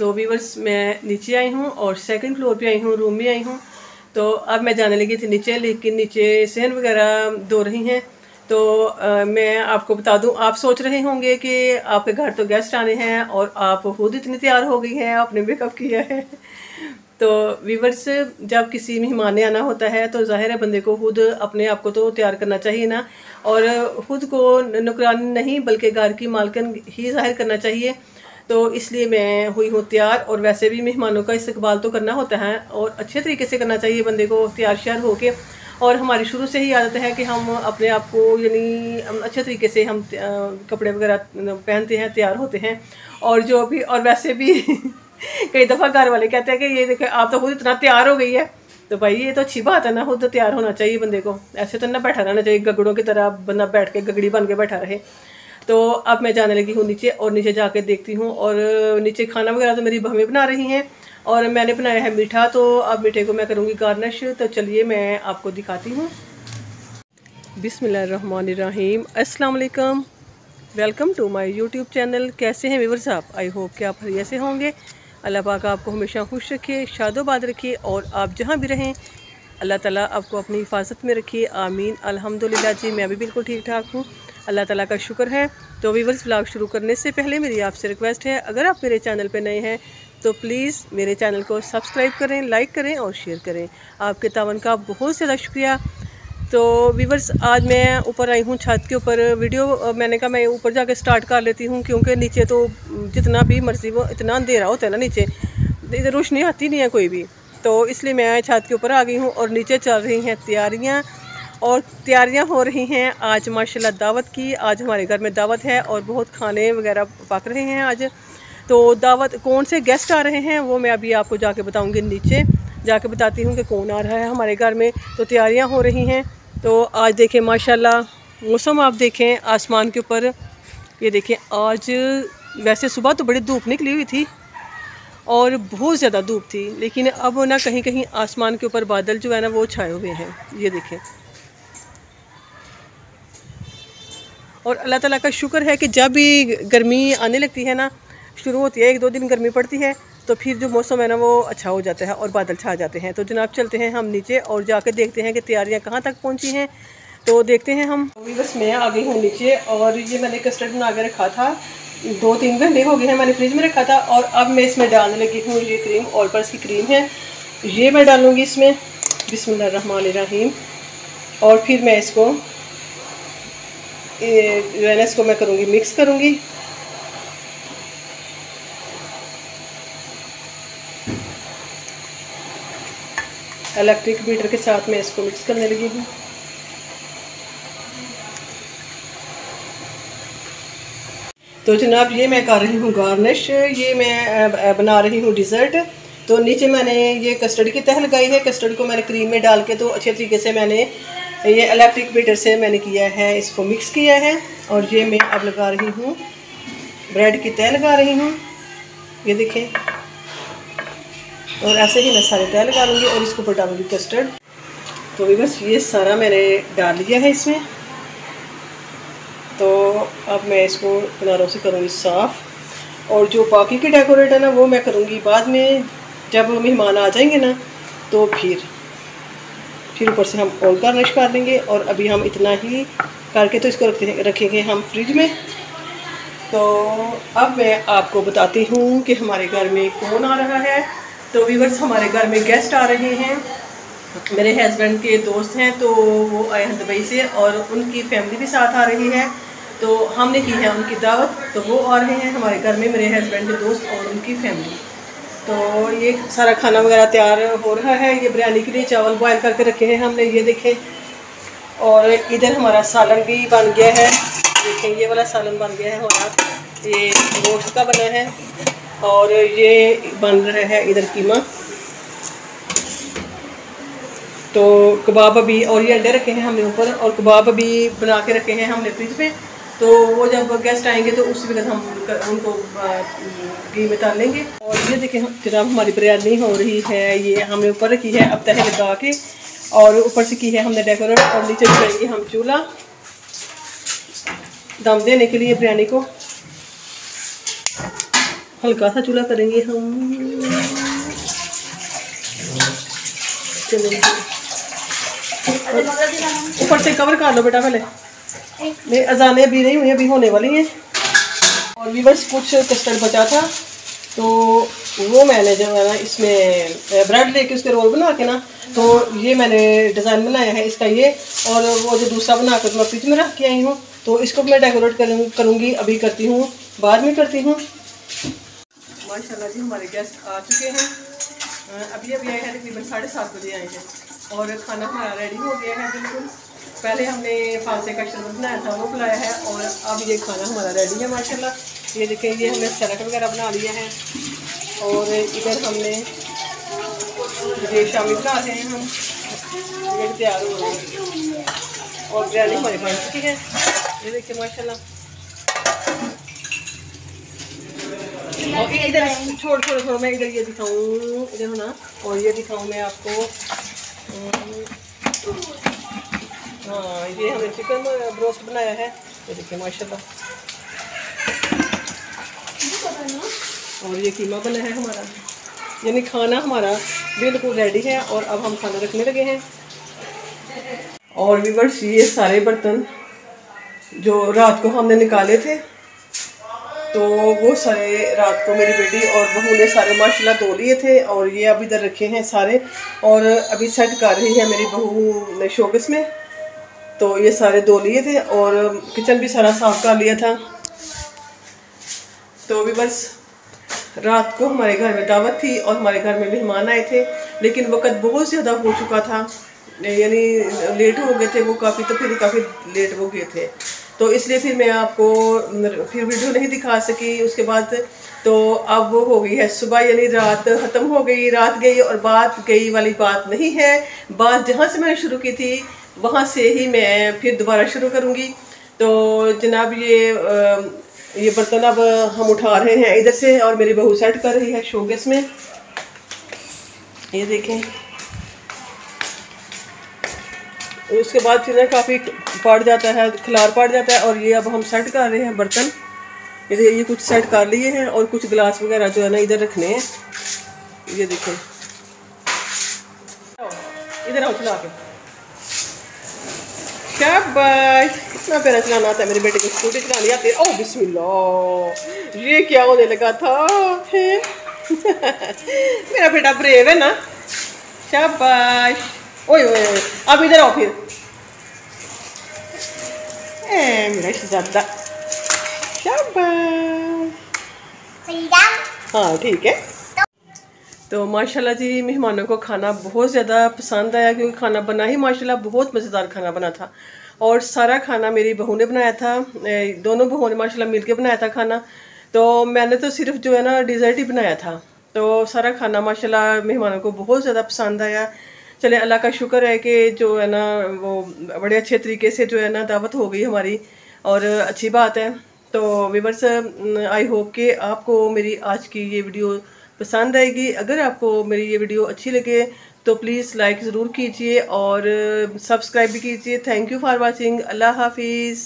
तो वीवर्स मैं नीचे आई हूँ और सेकंड फ्लोर पे आई हूँ रूम में आई हूँ। तो अब मैं जाने लगी थी नीचे लेकिन नीचे सहन वगैरह धो रही हैं। तो आ, मैं आपको बता दूँ आप सोच रहे होंगे कि आपके घर तो गेस्ट आने हैं और आप खुद इतनी तैयार हो गई हैं आपने मेकअप किया है। तो वीवर्स जब किसी मेहमान ने आना होता है तो ज़ाहिर है बंदे को खुद अपने आप को तो तैयार करना चाहिए ना। और ख़ुद को नुकरानी नहीं बल्कि घर की मालकन ही ज़ाहिर करना चाहिए। तो इसलिए मैं हुई हूँ तैयार। और वैसे भी मेहमानों का इस्तेबाल तो करना होता है और अच्छे तरीके से करना चाहिए बंदे को तैयार श्यार होके। और हमारी शुरू से ही आदत है कि हम अपने आप को यानी अच्छे तरीके से हम कपड़े वगैरह पहनते हैं, तैयार होते हैं। और जो भी, और वैसे भी कई दफ़ा घर वाले कहते हैं कि ये देखे, आप तो खुद इतना तैयार हो गई है। तो भाई ये तो अच्छी बात है ना, खुद तैयार होना चाहिए बंदे को। ऐसे तो ना बैठा रहना चाहिए, गगड़ों की तरह बंदा बैठ के गगड़ी बन के बैठा रहे। तो अब मैं जाने लगी हूँ नीचे और नीचे जाके देखती हूँ और नीचे खाना वगैरह तो मेरी भवें बना रही हैं और मैंने बनाया है मीठा तो अब मीठे को मैं करूँगी गार्निश तो चलिए मैं आपको दिखाती हूँ। बिसमीम अस्सलाम वालेकुम welcome to my YouTube channel. कैसे हैं व्यूवर्स आप? आई होप कि आप हरिया से होंगे। अल्लाह पाक आपको हमेशा खुश रखिए शादोबाद रखिए और आप जहाँ भी रहें, अल्लाह ताला आपको अपनी हिफाजत में रखिए आमीन। अल्हम्दुलिल्लाह जी, मैं भी बिल्कुल ठीक ठाक हूँ। अल्लाह ताला का शुक्र है। तो वीवर्स ब्लॉग शुरू करने से पहले मेरी आपसे रिक्वेस्ट है, अगर आप मेरे चैनल पर नए हैं तो प्लीज़ मेरे चैनल को सब्सक्राइब करें लाइक करें और शेयर करें। आपके तावन का बहुत ज़्यादा शुक्रिया। तो वीवर्स आज मैं ऊपर आई हूँ छत के ऊपर। वीडियो मैंने कहा मैं ऊपर जाके स्टार्ट कर लेती हूँ, क्योंकि नीचे तो जितना भी मर्ज़ी वो इतना अंधेरा होता है ना नीचे। इधर रोशनी आती नहीं है कोई भी। तो इसलिए मैं छत के ऊपर आ गई हूँ और नीचे चल रही हैं तैयारियाँ। और तैयारियाँ हो रही हैं। आज माशाल्लाह दावत की, आज हमारे घर में दावत है और बहुत खाने वगैरह पक रहे हैं आज। तो दावत, कौन से गेस्ट आ रहे हैं वो मैं अभी आपको जाके बताऊँगी नीचे। जाके बताती हूँ कि कौन आ रहा है हमारे घर में। तो तैयारियाँ हो रही हैं। तो आज देखें, माशाल्लाह मौसम आप देखें आसमान के ऊपर। ये देखें, आज वैसे सुबह तो बड़ी धूप निकली हुई थी और बहुत ज़्यादा धूप थी, लेकिन अब ना कहीं कहीं आसमान के ऊपर बादल जो है ना वो छाए हुए हैं। ये देखें। और अल्लाह ताला का शुक्र है कि जब भी गर्मी आने लगती है ना, शुरू होती है, एक दो दिन गर्मी पड़ती है तो फिर जो मौसम है ना, वो अच्छा हो जाता है और बादल छा जाते हैं। तो जनाब चलते हैं हम नीचे और जाकर देखते हैं कि तैयारियाँ कहाँ तक पहुँची हैं। तो देखते हैं हम। अभी बस मैं आ गई हूँ नीचे और ये मैंने कस्टर्ड बना के रखा था। दो तीन घंटे हो गए हैं मैंने फ्रिज में रखा था और अब मैं इसमें डालने लगी हूँ ये क्रीम और ऑलपर्स की क्रीम है। ये मैं डालूँगी इसमें। बिसमीम और फिर मैं इसको जो ना इसको मैं करूँगी मिक्स करूँगी। इलेक्ट्रिक बीटर के साथ मैं इसको मिक्स करने लगी हूँ। तो जनाब, ये मैं कर रही हूँ गार्निश ये मैं बना रही हूँ डिज़र्ट तो नीचे मैंने ये कस्टर्ड की तह लगाई है। कस्टर्ड को मैंने क्रीम में डाल के तो अच्छे तरीके से मैंने ये इलेक्ट्रिक बीटर से मैंने किया है, इसको मिक्स किया है और ये मैं अब लगा रही हूँ। ब्रेड की तय लगा रही हूँ। ये देखें। और ऐसे ही मैं सारे तय लगा लूँगी और इसको डालूँगी कस्टर्ड तो बस ये सारा मैंने डाल लिया है इसमें। तो अब मैं इसको किनारों से करूँगी साफ़। और जो बाकी की डेकोरेट है ना, वो मैं करूँगी बाद में। जब मेहमान आ जाएँगे ना तो फिर। फिर ऊपर से हम ऑल गार्निश कर देंगे और अभी हम इतना ही करके तो इसको रखते रखेंगे हम फ्रिज में। तो अब मैं आपको बताती हूँ कि हमारे घर में कौन आ रहा है। तो वीवर्स हमारे घर में गेस्ट आ रहे हैं। मेरे हस्बैंड के दोस्त हैं तो वो आए हैं दुबई से और उनकी फैमिली भी साथ आ रही है। तो हमने की है उनकी दावत तो वो आ रहे हैं हमारे घर में, मेरे हस्बैंड के दोस्त और उनकी फैमिली तो ये सारा खाना वगैरह तैयार हो रहा है। ये बिरयानी के लिए चावल बॉयल करके रखे हैं हमने, ये देखें। और इधर हमारा सालन भी बन गया है। देखें, ये वाला सालन बन गया है हमारा। ये गोश्त का बना है और ये बन रहा है इधर कीमा। तो कबाब अभी, और ये अंडे रखे हैं हमने ऊपर, और कबाब अभी बना के रखे हैं हमने फ्रिज पे तो वो जब गेस्ट आएँगे तो उसी वक्त हम उनको घी में डाल लेंगे। और ये देखें जनाब हमारी बिरयानी हो रही है, ये हमने ऊपर रखी है, अब तह लगा के, और ऊपर से की है हमने डेकोरेट, और नीचे करेंगे हम चूल्हा। दम देने के लिए बिरयानी को हल्का सा चूल्हा करेंगे हम। चलेंगे। ऊपर से कवर कर लो बेटा पहले। नहीं अजाने अभी नहीं हुई अभी होने वाली हैं। और भी बस कुछ कस्टर्ड बचा था तो वो मैंने जो है ना, इसमें ब्रेड लेके उसके रोल बना के ना तो ये मैंने डिज़ाइन बनाया है इसका ये, और वो जो दूसरा बना कर मैं फ्रिज में रख के आई हूँ तो इसको मैं डेकोरेट करूँगी, अभी करती हूँ, बाद में करती हूँ। माशाल्लाह जी, हमारे गेस्ट आ चुके हैं। अभी अभी आए हैं, तकरीबन साढ़े सात बजे आए हैं, और खाना हमारा रेडी हो गया है, बिल्कुल। पहले हमने फांसे का शरबत बनाया था, वो बुलाया है और अब ये खाना हमारा रेडी है, माशाल्लाह। ये देखें, ये हमने सड़क वगैरह बना लिया है और इधर हमने ये शामिल बना रहे हैं हम। ये तैयार हो रहे हैं और बिरयानी हमारी बन चुकी है। ये देखिए माशाल्लाह। इधर छोड़ छोड़ छोड़ मैं इधर ये दिखाऊँ, इधर ना, और ये दिखाऊँ मैं आपको। हाँ ये हमने चिकन ब्रोस्ट बनाया है। ये देखिए, माशाल्लाह। और ये कीमा बना है हमारा। यानी खाना हमारा बिल्कुल रेडी है और अब हम खाना रखने लगे हैं। और वीवर्स ये सारे बर्तन जो रात को हमने निकाले थे तो वो सारे रात को मेरी बेटी और बहू ने सारे माशाल्लाह धो लिए थे और ये अभी इधर रखे हैं सारे। और अभी सेट कर रही है मेरी बहू ने शोबिस में। तो ये सारे धो लिए थे और किचन भी सारा साफ़ कर लिया था। तो अभी बस रात को हमारे घर में दावत थी और हमारे घर में मेहमान आए थे, लेकिन वक्त बहुत ज़्यादा हो चुका था। यानी लेट हो गए थे, वो काफ़ी तो फिर काफ़ी लेट हो गए थे। तो इसलिए फिर मैं आपको फिर वीडियो नहीं दिखा सकी। उसके बाद तो अब वो हो गई है सुबह, यानी रात ख़त्म हो गई, रात गई और बात गई वाली बात नहीं है। बात जहाँ से मैंने शुरू की थी वहाँ से ही मैं फिर दोबारा शुरू करूँगी। तो जनाब ये ये बर्तन अब हम उठा रहे हैं इधर से और मेरी बहू सेट कर रही है शोकेस में। ये देखें। उसके बाद फिर ना काफ़ी पड़ जाता है, खिलार पड़ जाता है और ये अब हम सेट कर रहे हैं बर्तन। ये ये कुछ सेट कर लिए हैं और कुछ गिलास वगैरह जो है ना इधर रखने हैं। ये देखें। इधर आओ, चला के। शाबाश इतना पैरा चलाना आता है मेरे बेटे को स्कूटी चलानी आती है। ओ बिस्मिल्लाह। ये क्या होने लगा था मेरा बेटा ब्रेव है ना? शाबाश। ओए ओए अब इधर आओ फिर। ए मेरा शहजादा। शाबाश। हाँ ठीक है। तो माशाल्लाह जी, मेहमानों को खाना बहुत ज़्यादा पसंद आया, क्योंकि खाना बना ही माशाल्लाह बहुत मज़ेदार खाना बना था। और सारा खाना मेरी बहू ने बनाया था दोनों बहू ने माशाल्लाह मिलके बनाया था खाना। तो मैंने तो सिर्फ़ जो है ना डिज़र्ट ही बनाया था। तो सारा खाना माशाल्लाह मेहमानों को बहुत ज़्यादा पसंद आया। चले, अल्लाह का शुक्र है कि जो है ना, वो बड़े अच्छे तरीके से जो है ना, दावत हो गई हमारी, और अच्छी बात है। तो विवर्स आई होप कि आपको मेरी आज की ये वीडियो पसंद आएगी। अगर आपको मेरी ये वीडियो अच्छी लगे तो प्लीज़ लाइक ज़रूर कीजिए और सब्सक्राइब भी कीजिए। थैंक यू फॉर वॉचिंग अल्लाह हाफिज़।